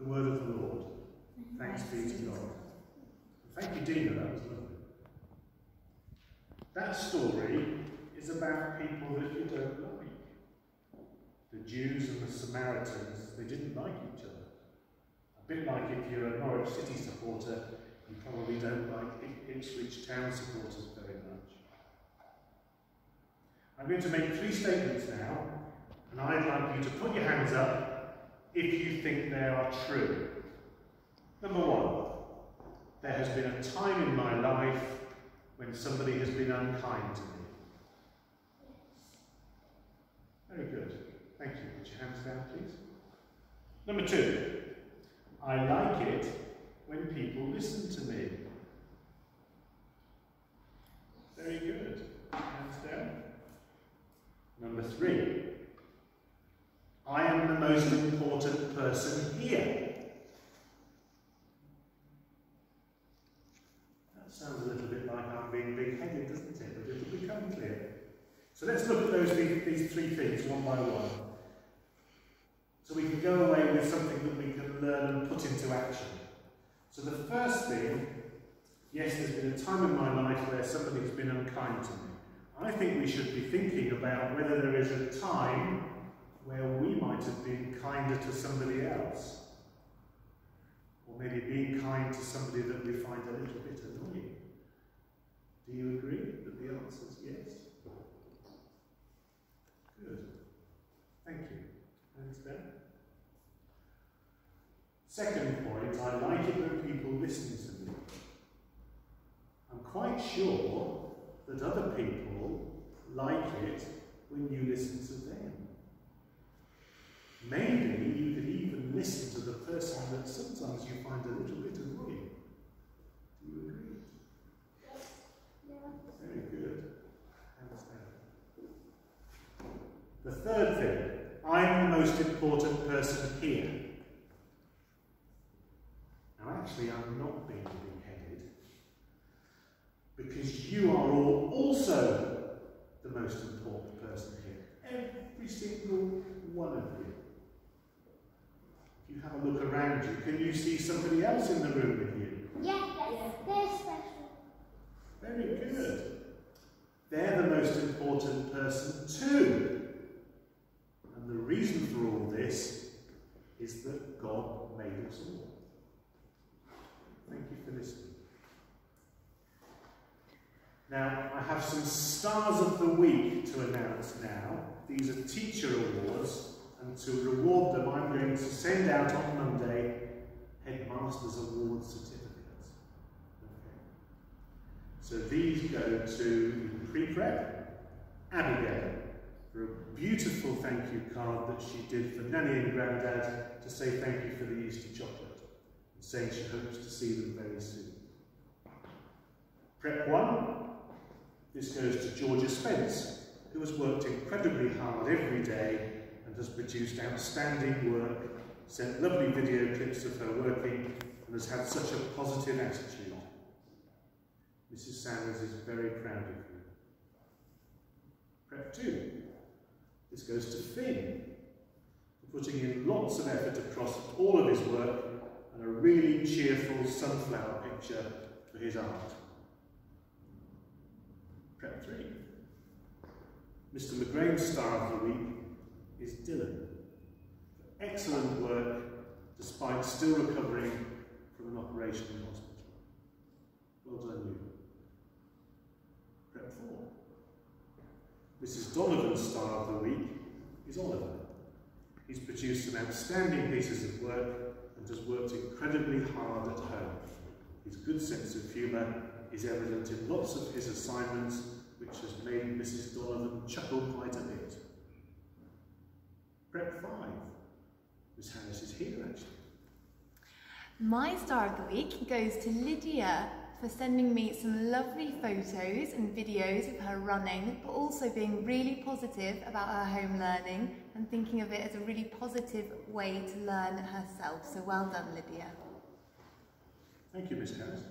the word of the Lord. Thanks be to God. Thank you, Dina, that was lovely. That story is about people that you don't like. The Jews and the Samaritans, they didn't like each other. A bit like if you're a Norwich City supporter, you probably don't like Ipswich Town supporters very much. I'm going to make three statements now, and I'd like you to put your hands up if you think they are true. Number one, there has been a time in my life when somebody has been unkind to me. Very good. Thank you. Put your hands down, please. Number two, I like it when people listen to me. Very good. Hands down. Number three, I am the most important person here. That sounds a little bit like Big-headed, doesn't it? But it'll become clear. So let's look at those these three things one by one. So we can go away with something that we can learn and put into action. So the first thing, yes, there's been a time in my life where somebody's been unkind to me. I think we should be thinking about whether there is a time where we might have been kinder to somebody else. Or maybe being kind to somebody that we find a little bit annoying. Do you agree that the answer is yes? Good. Thank you. Thanks, Ben. Second point, I like it when people listen to me. I'm quite sure that other people like it when you listen to them. Maybe you could even listen to the person that sometimes you find a little bit annoying. Do you agree? Very good. The third thing, I am the most important person here. Now actually I'm not being big-headed because you are all also the most important person here. Every single one of you. If you have a look around you, can you see somebody else in the room with you? Yes, yes. they're special. Very good. They're the most important person too. Reason for all this is that God made us all. Thank you for listening. Now, I have some stars of the week to announce now. These are teacher awards, and to reward them, I'm going to send out on Monday Headmaster's Award certificates. Okay. So these go to pre-prep, Abigail, for a beautiful thank you card that she did for Nanny and Grandad to say thank you for the Easter chocolate, and saying she hopes to see them very soon. Prep 1, this goes to Georgia Spence, who has worked incredibly hard every day and has produced outstanding work, sent lovely video clips of her working, and has had such a positive attitude. Mrs Sanders is very proud of you. Prep 2. This goes to Finn, for putting in lots of effort across all of his work and a really cheerful sunflower picture for his art. Prep 3. Mr McGrain's star of the week is Dylan. For excellent work despite still recovering from an operation in hospital. Well done you. Prep 4. Mrs Donovan's star of the week is Oliver. He's produced some outstanding pieces of work and has worked incredibly hard at home. His good sense of humour is evident in lots of his assignments, which has made Mrs. Donovan chuckle quite a bit. Prep 5. Miss Harris is here, actually. My star of the week goes to Lydia for sending me some lovely photos and videos of her running, but also being really positive about her home learning and thinking of it as a really positive way to learn herself. So well done, Lydia. Thank you, Miss Harris.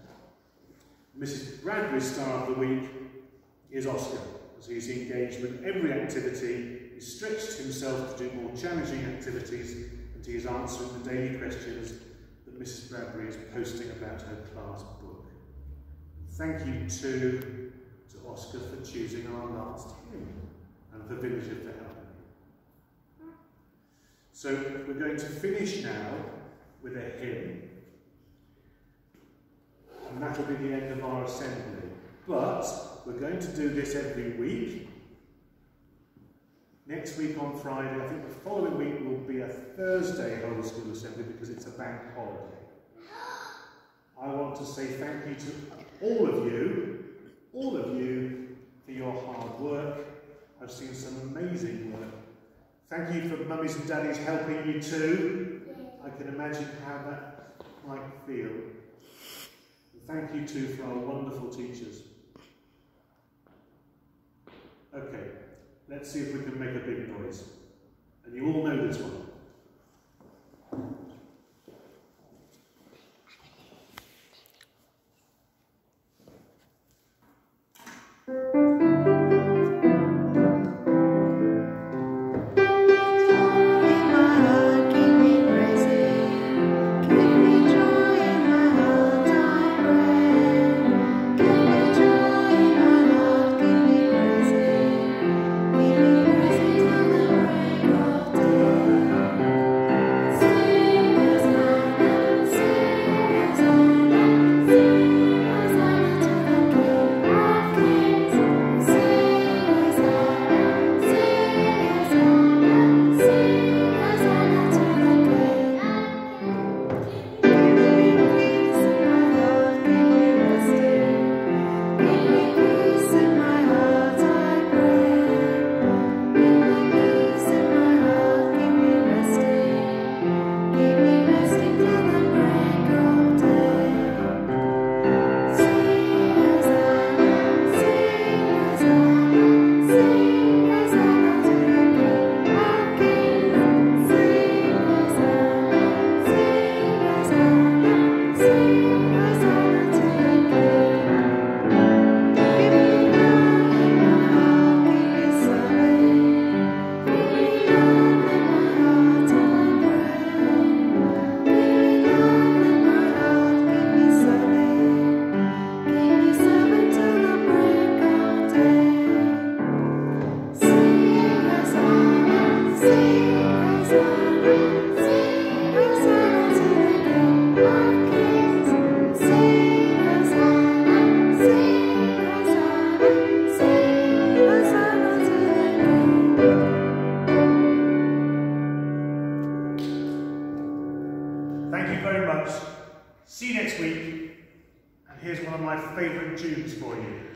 Mrs Bradbury's star of the week is Oscar, as engaged with every activity, he's stretched himself to do more challenging activities, and he is answering the daily questions that Mrs. Bradbury is posting about her class. Thank you too to Oscar for choosing our last hymn and for Villager for helping me. So we're going to finish now with a hymn and that'll be the end of our assembly. But we're going to do this every week. Next week on Friday, I think the following week will be a Thursday Whole School Assembly because it's a bank holiday. I want to say thank you to all of you, all of you, for your hard work. I've seen some amazing work. Thank you for mummies and daddies helping you too. I can imagine how that might feel. And thank you too for our wonderful teachers. Okay, let's see if we can make a big noise. And you all know this one. Thank you very much. See you next week. And here's one of my favourite tunes for you.